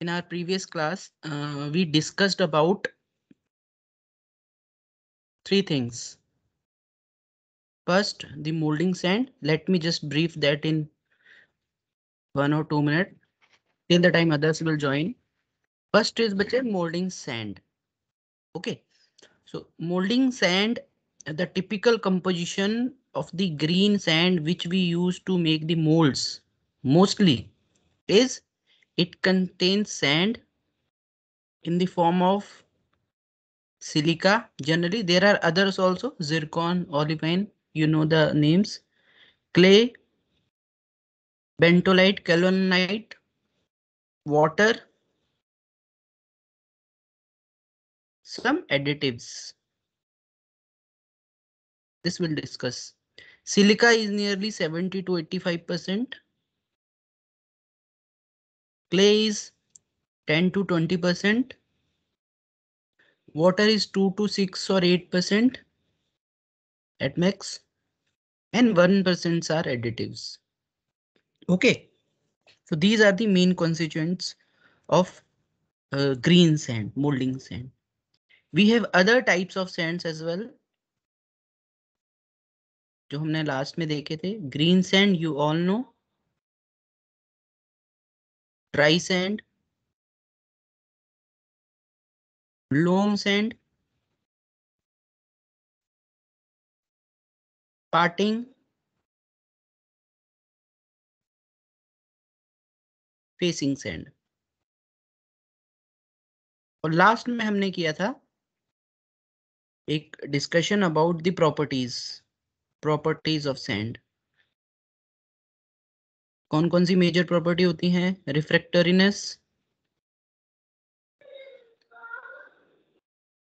in our previous class, uh, we discussed about three things. First, the molding sand. Let me just brief that in one or two minutes. Till the time others will join. First is bache molding sand. Okay. So molding sand, the typical composition of the green sand which we use to make the molds mostly is it contains sand in the form of silica. Generally, there are others also zircon, olivine, you know the names, clay, bentolite, kaolinite, water, some additives. This will discuss. Silica is nearly 70 to 85 percent. Clay is 10 to 20 percent. Water is 2 to 6 or 8 percent at max and 1% are additives. Okay, so these are the main constituents of uh, green sand, molding sand. We have other types of sands as well. जो हमने last में देखे थे green sand you all know Dry sand loam sand parting facing sand और last में हमने किया था एक discussion about the properties properties of sand कौन कौन सी मेजर प्रॉपर्टी होती हैं? रिफ्रेक्टरीनेस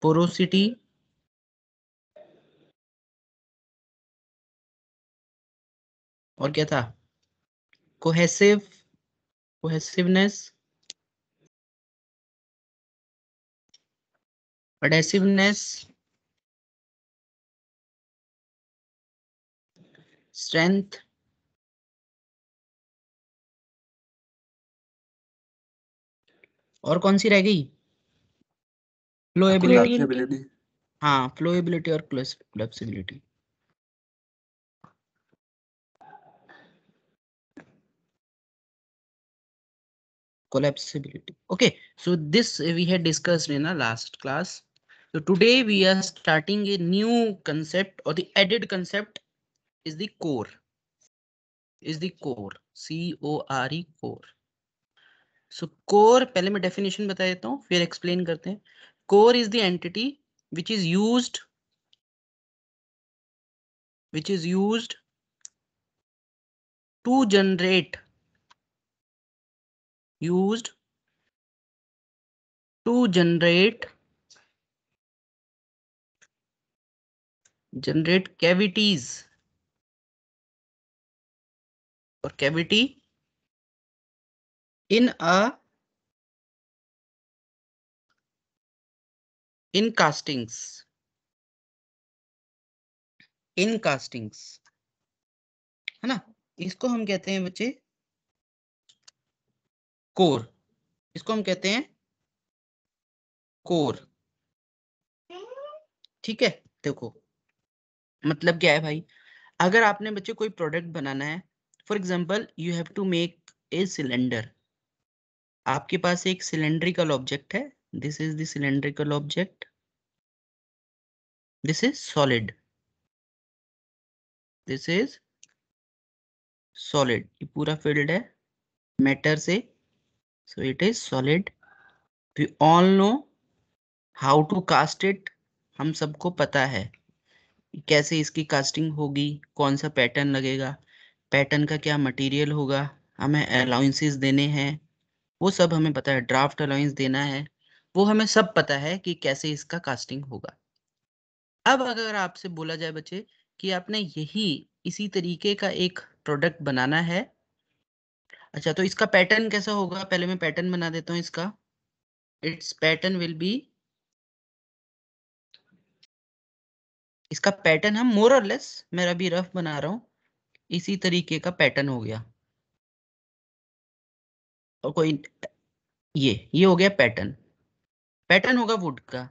पोरोसिटी और क्या था? कोहेसिव कोहेसिवनेस एडेसिवनेस strength और कौन सी रह गई फ्लोएबिलिटी हाँ फ्लोएबिलिटी और flexibility collapsibility okay so this we had discussed in our last class so today we are starting a new concept or the added concept is the core is the core c o r e core so core पहले मैं definition बता देता हूँ, फिर explain करते हैं। Core is the entity which is use which is use to generate use to generate generate cavities और cavity in a, in castings. In castings. है ना? इसको हम कहते हैं बच्चे कोर इसको हम कहते हैं कोर ठीक है? देखो मतलब क्या है भाई? अगर आपने बच्चे कोई प्रोडक्ट बनाना है for example you have to make a cylinder आपके पास एक सिलेंड्रिकल ऑब्जेक्ट है। This is the cylindrical object this is solid this is solid ये पूरा फ़ील्ड है। मैटर से। So, it is solid. We all know how to cast it. हम सबको पता है कैसे इसकी कास्टिंग होगी, कौन सा पैटर्न लगेगा। पैटर्न का क्या मटेरियल होगा? हमें अलाउंसेस देने हैं। वो सब हमें पता है ड्राफ्ट अलाउंस देना है, वो हमें सब पता है कि कैसे इसका कास्टिंग होगा। अब अगर आपसे बोला जाए बच्चे कि आपने यही इसी तरीके का एक प्रोडक्ट बनाना है अच्छा तो इसका पैटर्न कैसा होगा? पहले मैं पैटर्न बना देता हूँ इसका। इट्स पैटर्न विल बी इसका पैटर्न हम मोर और लेस मैं अभी रफ बना रहा हूँ, इसी तरीके का पैटर्न हो गया। और कोई, ये ये हो गया पैटर्न पैटर्न होगा वुड का.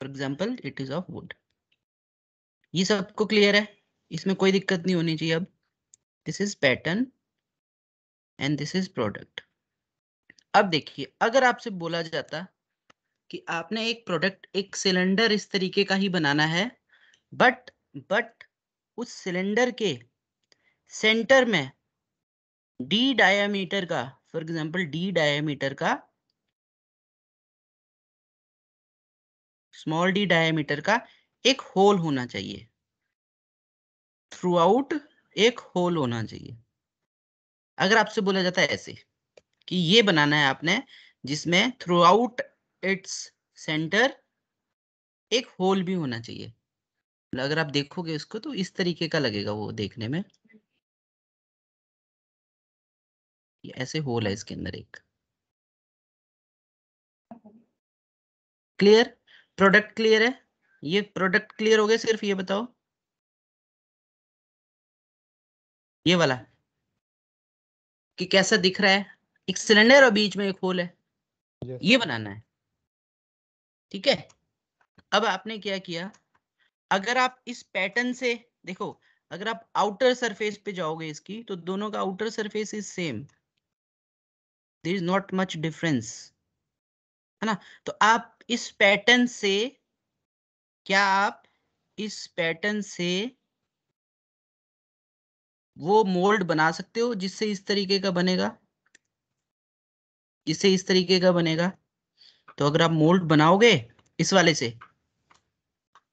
For example it is of wood ये सबको क्लियर है? इसमें कोई दिक्कत नहीं होनी चाहिए अब. This is pattern and this is product अब देखिए, अगर आपसे बोला जाता कि आपने एक प्रोडक्ट एक सिलेंडर इस तरीके का ही बनाना है बट बट उस सिलेंडर के सेंटर में डी डायामीटर का फॉर एग्ज़ाम्पल डी डायामीटर का स्मॉल डी डायामीटर का एक होल होना चाहिए। थ्रू आउट एक होल होना चाहिए। अगर आपसे बोला जाता है ऐसे कि ये बनाना है आपने जिसमें थ्रू आउट इट्स सेंटर एक होल भी होना चाहिए। अगर आप देखोगे इसको तो इस तरीके का लगेगा वो देखने में। ये ऐसे होल है इसके अंदर एक। क्लियर प्रोडक्ट क्लियर है? ये प्रोडक्ट क्लियर हो गया सिर्फ़ ये बताओ। ये वाला। कि कैसा दिख रहा है? एक सिलेंडर और बीच में एक होल है। Yes. ये बनाना है। ठीक है? अब आपने क्या किया? अगर आप इस पैटर्न से देखो अगर आप आउटर सरफेस पे जाओगे इसकी तो दोनों का outer surface is same there is not much difference है ना? तो आप इस पैटर्न से, क्या आप इस पैटर्न से वो मोल्ड बना सकते हो जिससे इस तरीके का बनेगा? जिससे इस तरीके का बनेगा? तो अगर आप मोल्ड बनाओगे इस वाले से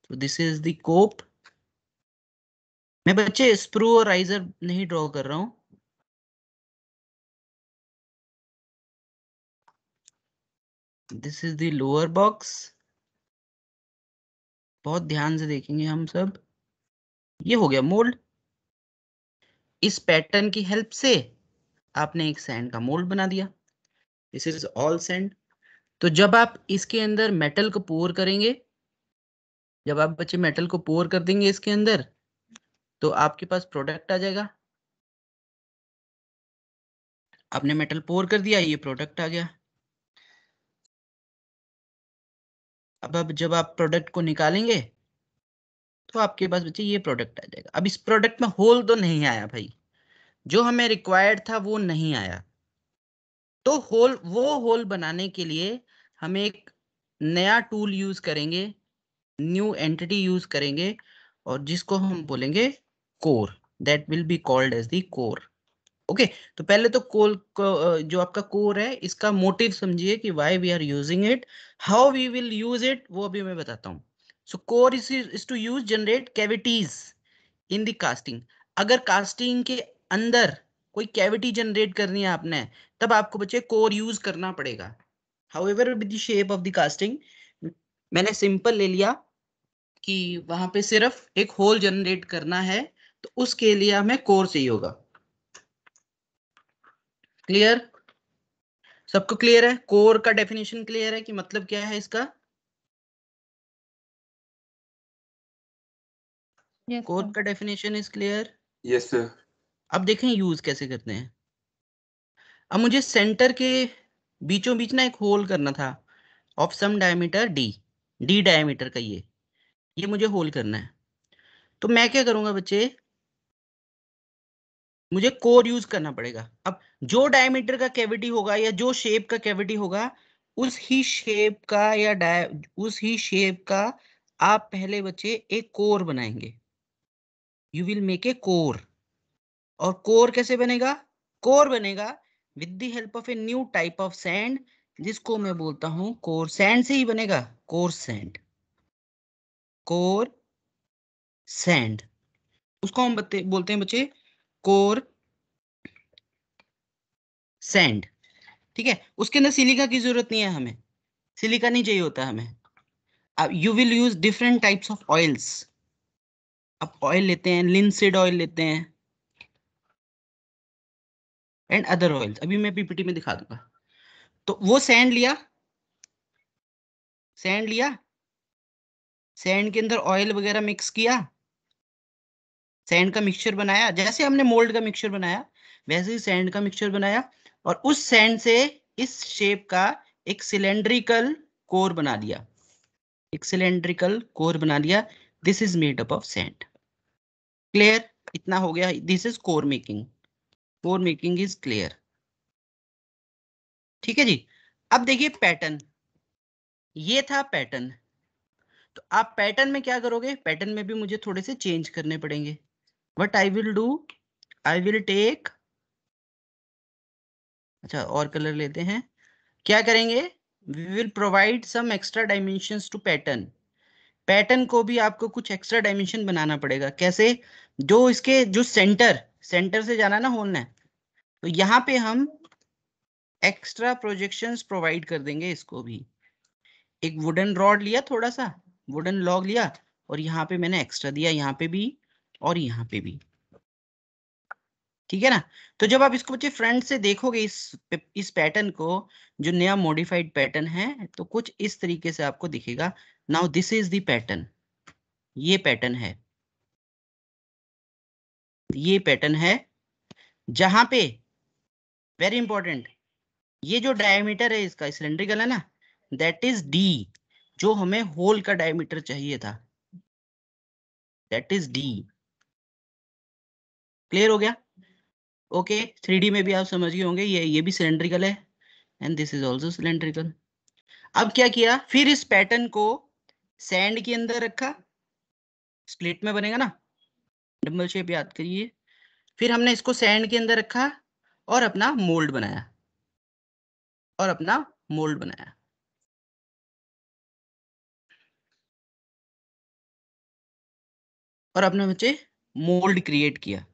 तो दिस इज़ द कोप मैं बच्चे स्प्रू और राइजर नहीं ड्रॉ कर रहा हूँ। This is the lower box बहुत ध्यान से देखेंगे हम सब। ये हो गया मोल्ड इस पैटर्न की हेल्प से आपने एक सैंड का मोल्ड बना दिया। दिस इज़ ऑल सैंड तो जब आप इसके अंदर मेटल को पोर करेंगे, जब आप बच्चे मेटल को पोर कर देंगे इसके अंदर तो आपके पास प्रोडक्ट आ जाएगा। आपने मेटल पोर कर दिया, ये प्रोडक्ट आ गया। अब अब जब आप प्रोडक्ट को निकालेंगे तो आपके पास बच्चे ये प्रोडक्ट आ जाएगा। अब इस प्रोडक्ट में होल तो नहीं आया भाई। जो हमें रिक्वायर्ड था वो नहीं आया। तो होल वो होल बनाने के लिए हम एक नया टूल यूज़ करेंगे न्यू एंटिटी यूज़ करेंगे, और जिसको हम बोलेंगे core that will be called as the core okay okay, तो पहले तो कोल को, जो आपका कोर है इसका मोटिव समझिए कि why we are using it how we will use it वो अभी मैं बताता हूँ। So core is to use generate cavities in the casting अगर कास्टिंग के अंदर कोई कैविटी जनरेट करनी है आपने तब आपको बच्चे कोर यूज़ करना पड़ेगा। However the shape of the casting मैंने सिंपल ले लिया कि वहाँ पे सिर्फ़ एक होल जनरेट करना है तो उसके लिए हमें कोर चाहिए होगा। क्लियर सबको क्लियर है? कोर का डेफिनेशन क्लियर है कि मतलब क्या है इसका? Yes, कोर का definition is clear yes sir अब देखें यूज़ कैसे करते हैं। अब मुझे सेंटर के बीचों बीच ना एक होल करना था। Of some diameter D D diameter का ये। ये मुझे होल करना है। तो मैं क्या करूँगा बच्चे? मुझे कोर यूज़ करना पड़ेगा। अब जो डायमीटर का कैविटी होगा या जो शेप का कैविटी होगा, उस ही शेप का या डाय उस ही शेप का आप पहले बच्चे एक कोर बनाएँगे। You will make a core और कोर कैसे बनेगा? कोर बनेगा with the help of a new type of sand जिसको मैं बोलता हूँ कोर सैंड से ही बनेगा। कोर सैंड कोर सैंड उसको हम बोलते हैं बच्चे कोर सैंड, ठीक है? उसके अंदर सिलिका की ज़रूरत नहीं है हमें। सिलिका नहीं चाहिए होता हमें। अब you will use different types of oils अब ऑयल लेते हैं लिंसिड ऑयल लेते हैं एंड अदर ऑयल्स अभी मैं पीपीटी में दिखा दूँगा। तो वो सैंड लिया। सैंड लिया। सैंड के अंदर ऑयल वगैरह मिक्स किया। सैंड का मिक्सचर बनाया, जैसे हमने मोल्ड का मिक्सचर बनाया, वैसे ही सैंड का मिक्सचर बनाया और उस सैंड से इस शेप का एक सिलेंड्रिकल कोर बना लिया एक सिलेंड्रिकल कोर बना लिया this is made up of sand clear इतना हो गया। This is core making core making is clear ठीक है जी? अब देखिए पैटर्न ये था पैटर्न तो आप पैटर्न में क्या करोगे? पैटर्न में भी मुझे थोड़े से चेंज करने पड़ेंगे। What I will do I will take अच्छा और कलर लेते हैं। क्या करेंगे? We will provide some extra dimension to pattern pattern को भी आपको कुछ एक्स्ट्रा डायमेंशन बनाना पड़ेगा। कैसे? जो इसके, जो सेंटर सेंटर से जाना ना होल है। तो यहाँ पे हम एक्स्ट्रा प्रोजेक्शंस प्रोवाइड कर देंगे इसको भी। एक वुडन रॉड लिया थोड़ा सा वुडन लॉग लिया, और यहाँ पे मैंने एक्स्ट्रा दिया। यहाँ पे भी और यहाँ पे भी। ठीक है ना? तो जब आप इसको बच्चे फ्रंट से देखोगे इस इस पैटर्न को, जो नया मॉडिफाइड पैटर्न है तो कुछ इस तरीके से आपको दिखेगा। Now this is the pattern ये पैटर्न है। ये पैटर्न है। जहाँ पे वेरी इंपॉर्टेंट ये जो डायमीटर है इसका सिलेंड्रिकल है ना? दैट इज़ डी जो हमें होल का डायमीटर चाहिए था। दैट इज़ डी क्लियर हो गया? ओके थ्री में भी आप समझ गए होंगे, ये ये भी सिलेंड्रिकल है and this is also cylindrical अब क्या किया? फिर इस पैटर्न को सैंड के अंदर रखा। स्प्लिट में बनेगा ना? डबल शेप याद करिए। फिर हमने इसको सैंड के अंदर रखा और अपना मोल्ड बनाया। और अपना मोल्ड बनाया। और अपने बच्चे मोल्ड क्रिएट किया।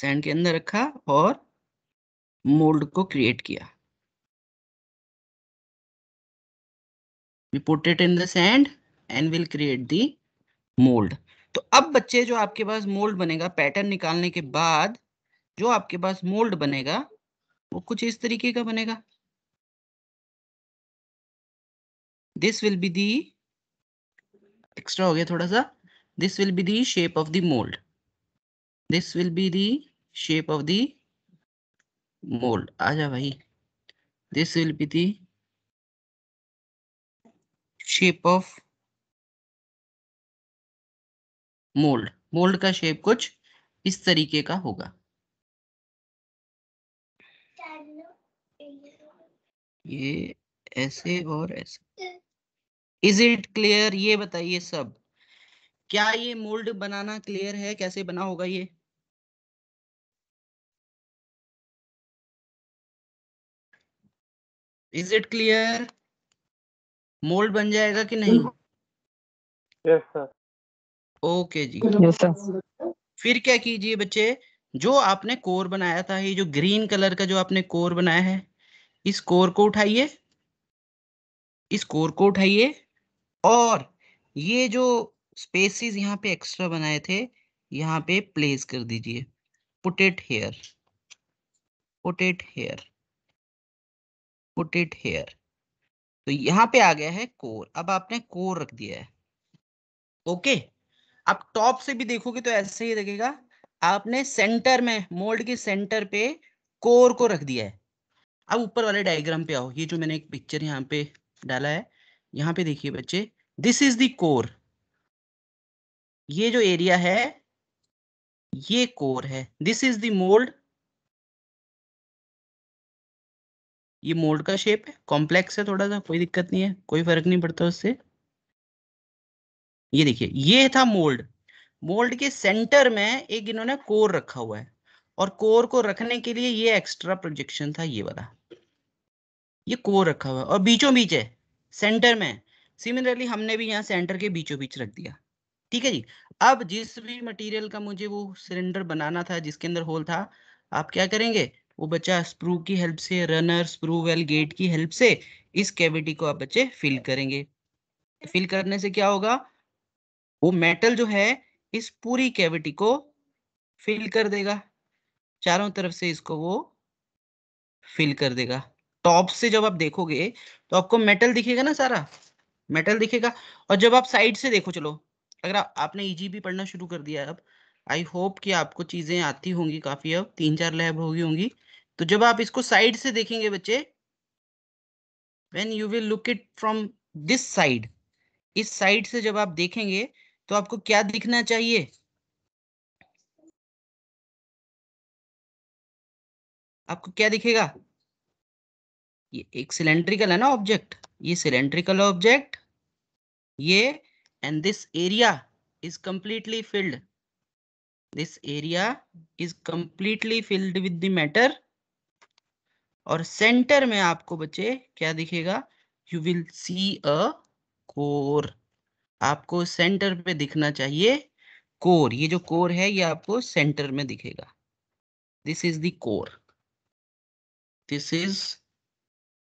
सैंड के अंदर रखा और मोल्ड को क्रिएट किया। It in the sand and will create the mold. तो अब बच्चे जो आपके पास मोल्ड बनेगा पैटर्न निकालने के बाद जो आपके पास मोल्ड बनेगा, वो कुछ इस तरीके का बनेगा। This will be the extra हो गया थोड़ा सा। This will be the shape of the mould this will be the of the mould आ जा भाई this will be the shape of mould mould का शेप कुछ इस तरीके का होगा। ये ऐसे और ऐसे। इज़ इट क्लियर ये बताइए सब। क्या ये मोल्ड बनाना क्लियर है? कैसे बना होगा ये? इज़ इट क्लियर मोल्ड बन जाएगा कि नहीं? यस सर ओके जी। यस सर फिर क्या कीजिए बच्चे? जो आपने कोर बनाया था ये जो ग्रीन कलर का जो आपने कोर बनाया है इस कोर को उठाइए। इस कोर को उठाइए। और ये जो स्पेसिस यहाँ पे एक्स्ट्रा बनाए थे यहाँ पे प्लेस कर दीजिए। Put it here put it here put it here तो यहाँ पे आ गया है कोर अब आपने कोर रख दिया है। ओके अब टॉप से भी देखोगे तो ऐसे ही लगेगा आपने सेंटर में मोल्ड के सेंटर पे कोर को रख दिया है। अब ऊपर वाले डायग्राम पे आओ। ये जो मैंने एक पिक्चर यहाँ पे डाला है, यहाँ पे देखिए बच्चे। दिस इज़ द कोर ये जो एरिया है, ये कोर है। दिस इज़ द मोल्ड ये मोल्ड का शेप है कॉम्प्लेक्स है थोड़ा सा, कोई दिक्कत नहीं है, कोई फ़र्क नहीं पड़ता उससे। ये देखिए, ये था मोल्ड मोल्ड के सेंटर में एक इन्होंने कोर रखा हुआ है, और कोर को रखने के लिए ये एक्स्ट्रा प्रोजेक्शन था, ये वाला। ये कोर रखा हुआ है, और बीचों बीच है सेंटर में। सिमिलरली हमने भी यहाँ सेंटर के बीचों बीच रख दिया। ठीक है जी? अब जिस भी मटेरियल का मुझे वो सिलेंडर बनाना था, जिसके अंदर होल था, आप क्या करेंगे? वो बच्चा स्प्रू की हेल्प से रनर स्प्रू वेल गेट की हेल्प से इस कैविटी को आप बच्चे फिल करेंगे। फिल करने से क्या होगा? वो मेटल जो है इस पूरी कैविटी को फिल कर देगा। चारों तरफ़ से इसको वो फिल कर देगा। टॉप से जब आप देखोगे तो आपको मेटल दिखेगा ना सारा? मेटल दिखेगा। और जब आप साइड से देखो चलो अगर आ, आपने ईजीबी पढ़ना शुरू कर दिया अब आई होप कि आपको चीज़ें आती होंगी काफ़ी अब तीन चार लैब होगी होंगी। तो जब आप इसको साइड से देखेंगे बच्चे when you will look it from this side इस साइड से जब आप देखेंगे तो आपको क्या दिखना चाहिए? आपको क्या दिखेगा? ये एक सिलेंड्रिकल है ना ऑब्जेक्ट ये सिलेंड्रिकल ऑब्जेक्ट ये and this area is completely filled this area is completely filled with the matter और सेंटर में आपको बच्चे क्या दिखेगा? You will see a core आपको सेंटर पे दिखना चाहिए कोर ये जो कोर है ये आपको सेंटर में दिखेगा। This is the core this is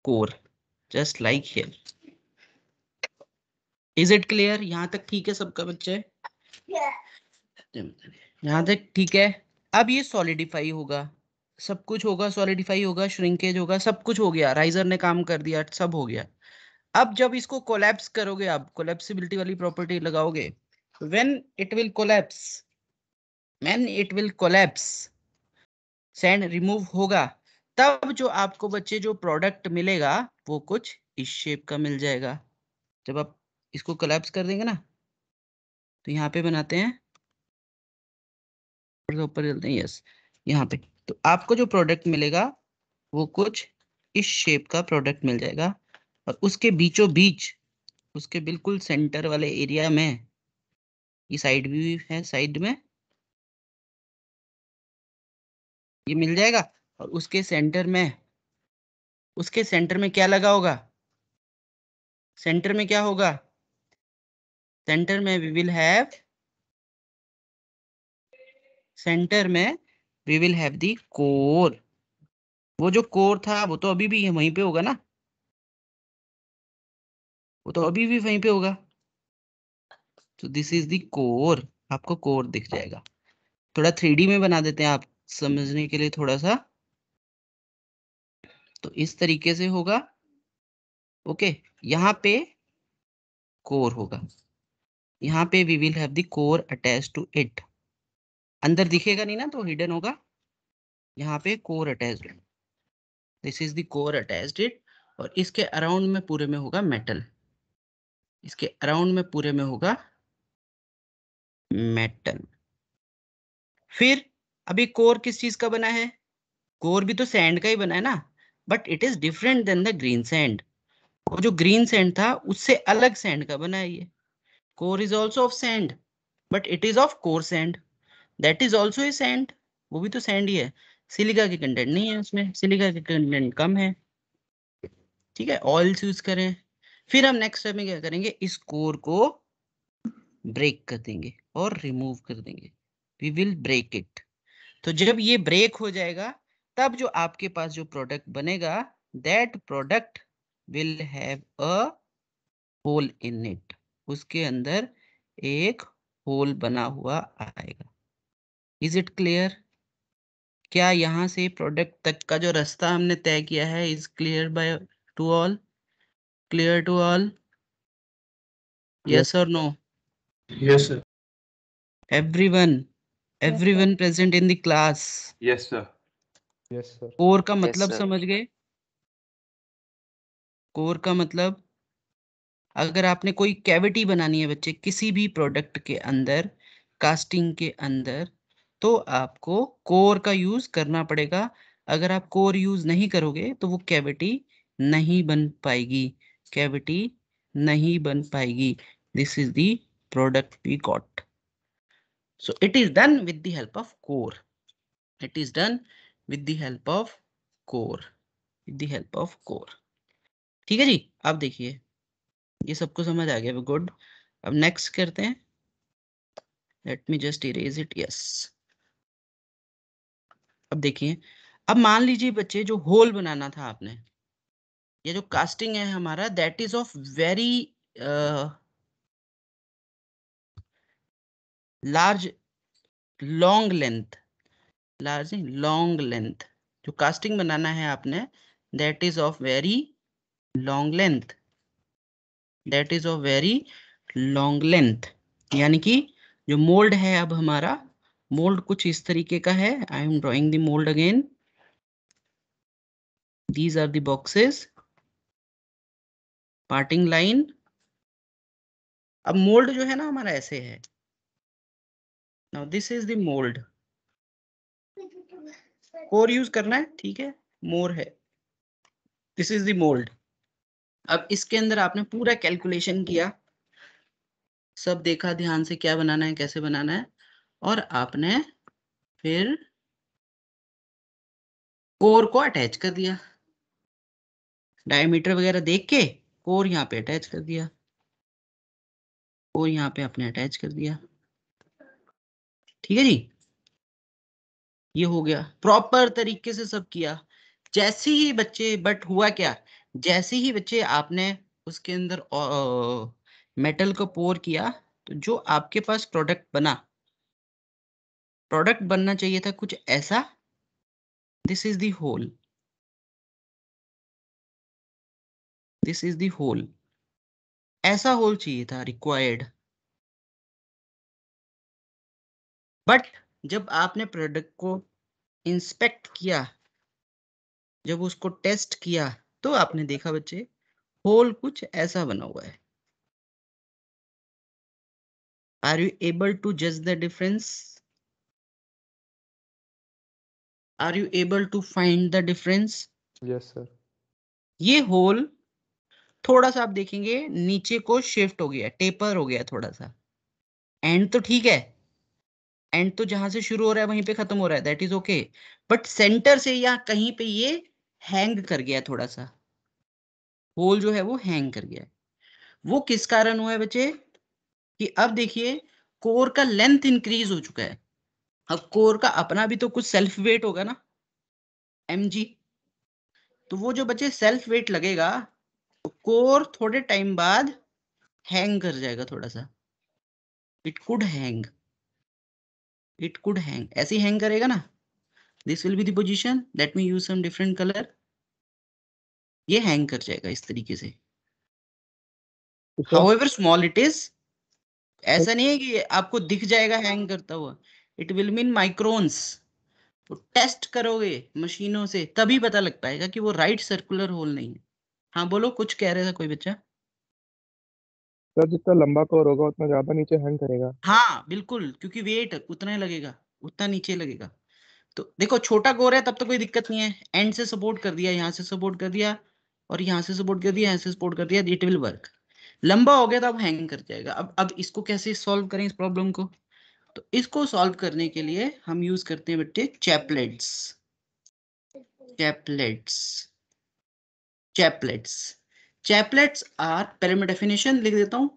core just like here is it clear यहाँ तक ठीक है सबका बच्चे? Yeah. यहाँ तक ठीक है। अब ये सॉलिडिफाई होगा। सब कुछ होगा सॉलिडिफाई होगा श्रिंकेज होगा, सब कुछ हो गया। राइजर ने काम कर दिया, सब हो गया। अब जब इसको कोलैप्स करोगे आप कोलैप्सिबिलिटी वाली प्रॉपर्टी लगाओगे when it will collapse when it will collapse sand remove होगा, तब जो आपको बच्चे जो प्रोडक्ट मिलेगा, वो कुछ इस शेप का मिल जाएगा। जब आप इसको कोलैप्स कर देंगे ना तो यहाँ पे बनाते हैं। ऊपर चलते हैं यस यहाँ पे। तो आपको जो प्रोडक्ट मिलेगा, वो कुछ इस शेप का प्रोडक्ट मिल जाएगा। और उसके बीचों बीच, उसके बिल्कुल सेंटर वाले एरिया में, ये साइड भी है साइड में, ये मिल जाएगा। और उसके सेंटर में, उसके सेंटर में क्या लगा होगा? सेंटर में क्या होगा? सेंटर में वी विल हैव सेंटर में we will have the core वो जो कोर था, वो तो अभी भी वहीं पे होगा ना? वो तो अभी भी वहीं पे होगा। तो दिस इज़ दी कोर आपको कोर दिख जाएगा। थोड़ा थ्री में बना देते हैं आप, समझने के लिए थोड़ा सा। तो इस तरीके से होगा। ओके, यहाँ पे कोर होगा। यहाँ पे we will have the core attach to it अंदर दिखेगा नहीं ना तो हिडन होगा। यहाँ पे core attached this is the core attached और इसके अराउंड में पूरे में होगा मेटल इसके अराउंड में पूरे में होगा मेटल फिर अभी कोर किस चीज़ का बना है? कोर भी तो सैंड का ही बना है ना but it is different than the green sand वो जो ग्रीन सैंड था, उससे अलग सैंड का बना है ये। Core is also of sand but it is of core sand that is also a sand वो भी तो सैंड ही है। सिलिका के कंटेंट नहीं है उसमें। सिलिका के कंटेंट कम है। ठीक है? ऑयल्स यूज़ करें। फिर हम नेक्स्ट स्टेप में क्या करेंगे? इस कोर को ब्रेक कर देंगे और रिमूव कर देंगे। वी विल ब्रेक इट तो जब ये ब्रेक हो जाएगा, तब जो आपके पास जो प्रोडक्ट बनेगा that product will have a hole in it उसके अंदर एक होल बना हुआ आएगा। इज़ इट क्लियर क्या यहाँ से प्रोडक्ट तक का जो रास्ता हमने तय किया है is clear by to all clear to all yes और no Yes, sir. everyone everyone present in the class Yes, sir. Yes, sir. Core का मतलब sir. समझ गए कोर का मतलब अगर आपने कोई कैविटी बनानी है बच्चे किसी भी प्रोडक्ट के अंदर कास्टिंग के अंदर तो आपको कोर का यूज़ करना पड़ेगा। अगर आप कोर यूज़ नहीं करोगे तो वो कैविटी नहीं बन पाएगी। कैविटी नहीं बन पाएगी। This is the product we got. So, it is done with the help of core. It is done with the help of core. With the help of core. ठीक है जी? आप देखिए। ये सबको समझ आ गया। गुड अब नेक्स्ट करते हैं। Let me just erase it yes अब देखिए, अब मान लीजिए बच्चे, जो होल बनाना था आपने, ये जो कास्टिंग है हमारा that is of very large long length large long length जो कास्टिंग बनाना है आपने that is of very long length that is of very long length यानी कि जो मोल्ड है अब हमारा मोल्ड कुछ इस तरीके का है। I am drawing the mould again are the boxes. Parting line. अब मोल्ड जो है ना हमारा ऐसे है। Now this is the mould core use करना है, ठीक है? मोर है। दिस इज़ द मोल्ड अब इसके अंदर आपने पूरा कैलकुलेशन किया। सब देखा ध्यान से क्या बनाना है, कैसे बनाना है। और आपने फिर कोर को अटैच कर दिया। डायमीटर वगैरह देख के कोर यहाँ पे अटैच कर दिया। कोर यहाँ पे आपने अटैच कर दिया। ठीक है जी? ये हो गया। प्रॉपर तरीके से सब किया। जैसे ही बच्चे बट हुआ क्या? जैसे ही बच्चे आपने उसके अंदर मेटल को पोर किया तो जो आपके पास प्रोडक्ट बना प्रोडक्ट बनना चाहिए था कुछ ऐसा। This is the hole this is the hole ऐसा होल चाहिए था रिक्वायर्ड बट जब आपने प्रोडक्ट को इंस्पेक्ट किया, जब उसको टेस्ट किया तो आपने देखा बच्चे होल कुछ ऐसा बना हुआ है। आर यू एबल टू जज the difference are you able to find the difference yes sir ये होल थोड़ा सा आप देखेंगे नीचे को शिफ्ट हो गया टेपर हो गया थोड़ा सा। एंड तो ठीक है। एंड तो जहाँ से शुरू हो रहा है वहीं पे खत्म हो रहा है that is okay but centre से या कहीं पे ये हैंग कर गया थोड़ा सा। होल जो है वो हैंग कर गया वो किस कारण हुआ है बच्चे? कि अब देखिए कोर का लेंथ इंक्रीज हो चुका है। अब कोर का अपना भी तो कुछ सेल्फ वेट होगा ना एमजी तो वो जो बच्चे सेल्फ वेट लगेगा तो कोर थोड़े टाइम बाद हैंग कर जाएगा थोड़ा सा it could hang it could hang ऐसे हैंग करेगा ना। This will be the position let me use some different colour ये हैंग कर जाएगा इस तरीके से। However small it is ऐसा नहीं है कि आपको दिख जाएगा हैंग करता हुआ। इट विल मीन माइक्रोन्स तो टेस्ट करोगे मशीनों से तभी पता लग पाएगा कि वो राइट सर्कुलर होल नहीं है। हाँ बोलो कुछ कह रहे था कोई बच्चा? सर जितना लंबा कोर होगा उतना ज़्यादा नीचे हैंग करेगा। हाँ बिल्कुल क्योंकि वेट उतना ही लगेगा उतना नीचे लगेगा। तो देखो छोटा कोर है तब तो कोई दिक्कत नहीं है। एंड से सपोर्ट कर दिया यहाँ से सपोर्ट कर दिया और यहाँ से सपोर्ट कर दिया यहाँ से सपोर्ट कर दिया इट विल वर्क लंबा हो गया तो अब हैंग कर जाएगा। अब अब इसको कैसे सॉल्व करें इस प्रॉब्लम को? तो इसको सॉल्व करने के लिए हम यूज़ करते हैं बेटे chaplets chaplets chaplets chaplets are पहले मैं डेफिनेशन लिख देता हूँ।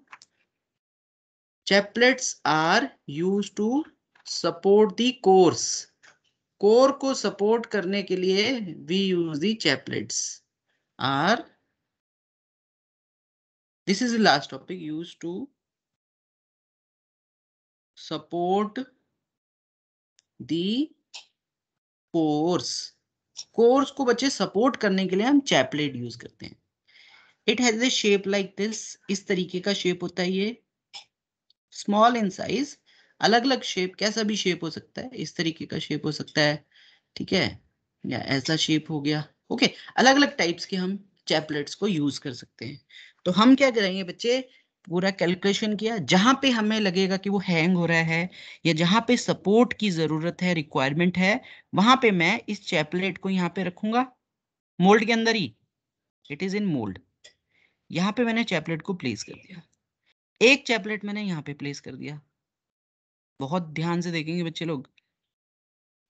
Chaplets are use to support the cores core को सपोर्ट करने के लिए we use the chaplets are this is the last topic, used to support the course. Cores को बच्चे सपोर्ट करने के लिए हम चैपलेट यूज़ करते हैं। It has a shape like this इस तरीके का शेप होता है ये। स्मॉल इन साइज़ अलग अलग शेप कैसा भी शेप हो सकता है, इस तरीके का शेप हो सकता है। ठीक है? या ऐसा शेप हो गया। ओके अलग अलग टाइप्स के हम चैपलेट्स को यूज़ कर सकते हैं। तो हम क्या करेंगे बच्चे? पूरा कैलकुलेशन किया, जहाँ पे हमें लगेगा कि वो हैंग हो रहा है या जहाँ पे सपोर्ट की ज़रूरत है रिक्वायरमेंट है, वहाँ पे मैं इस चैपलेट को यहाँ पे रखूँगा। मोल्ड के अंदर ही। इट इज़ इन मोल्ड यहाँ पे मैंने चैपलेट को प्लेस कर दिया। एक चैपलेट मैंने यहाँ पे प्लेस कर दिया। बहुत ध्यान से देखेंगे बच्चे लोग।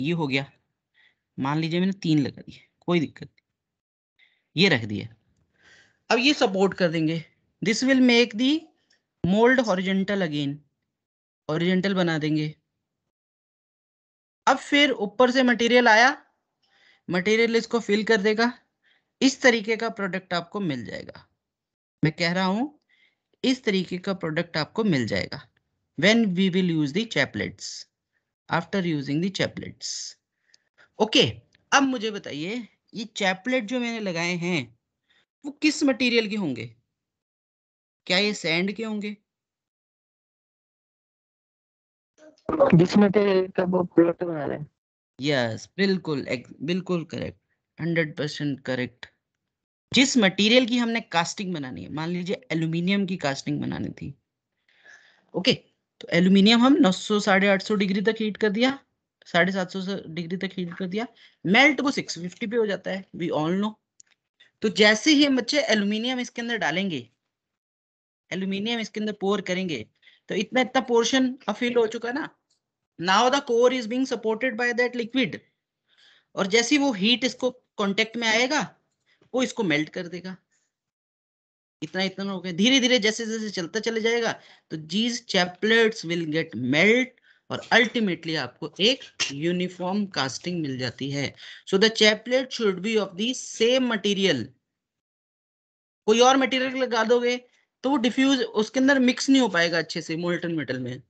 ये हो गया। मान लीजिए मैंने तीन लगा दिए। कोई दिक्कत नहीं। ये रख दिया। अब ये सपोर्ट कर देंगे। This will make the mould horizontal again horizontal बना देंगे। अब फिर ऊपर से मटेरियल आया। मटेरियल इसको फिल कर देगा। इस तरीके का प्रोडक्ट आपको मिल जाएगा। मैं कह रहा हूँ, इस तरीके का प्रोडक्ट आपको मिल जाएगा। When we will use the chaplets. After using the chaplets. Okay, अब मुझे बताइए, ये चैपलेट जो मैंने लगाए हैं, वो किस मटेरियल के होंगे? क्या ये सैंड के होंगे? जिस मटेरियल का वो प्रोडक्ट बना रहे हैं। यस बिल्कुल बिल्कुल करेक्ट हंड्रेड परसेंट करेक्ट जिस मटेरियल की हमने कास्टिंग बनानी है मान लीजिए एल्यूमिनियम की कास्टिंग बनानी थी। ओके तो एल्यूमिनियम हम 900 साढ़े आठ सौ डिग्री तक हीट कर दिया साढ़े सात सौ डिग्री तक हीट कर दिया। मेल्ट वो 650 पे हो जाता है वी ऑल नो तो जैसे ही हम बच्चे एल्यूमिनियम इसके अंदर डालेंगे एल्यूमिनियम इसके अंदर पोर करेंगे। तो इतना इतना पोर्शन अफिल हो चुका ना। Now the core is being supported by that liquid और जैसे वो हीट इसको कांटेक्ट में आएगा, वो इसको मेल्ट कर देगा। इतना इतना हो गया। धीरे धीरे जैसे जैसे चलता चले जाएगा तो these chaplets will get melt और अल्टीमेटली आपको एक यूनिफॉर्म कास्टिंग मिल जाती है। So the chaplet should be of the same material कोई और मटेरियल लगा दोगे? तो वो डिफ्यूज उसके अंदर मिक्स नहीं हो पाएगा अच्छे से मोल्टन मेटल में।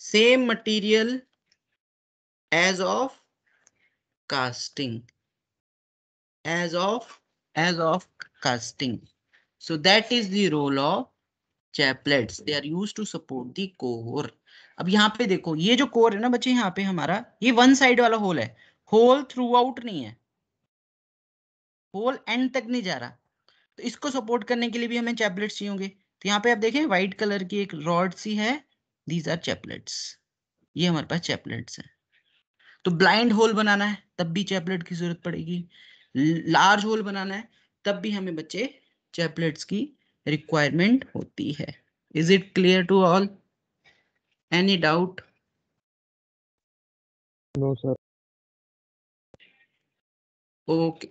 Same material as of casting as of as of casting so that is the role of chaplets they are use to support the core अब यहाँ पे देखो, ये जो कोर है ना बच्चे, यहाँ पे हमारा, ये वन साइड वाला होल है। होल थ्रू आउट नहीं है। होल एंड तक नहीं जा रहा। तो इसको सपोर्ट करने के लिए भी हमें चैपलेट्स चाहिए होंगे। तो यहाँ पे आप देखें व्हाइट कलर की एक रॉड सी है। दीज आर चैपलेट्स ये हमारे पास चैपलेट्स है। तो ब्लाइंड होल बनाना है तब भी चैपलेट की ज़रूरत पड़ेगी। लार्ज होल बनाना है तब भी हमें बच्चे चैपलेट्स की रिक्वायरमेंट होती है। Is it clear to all any doubt no sir okay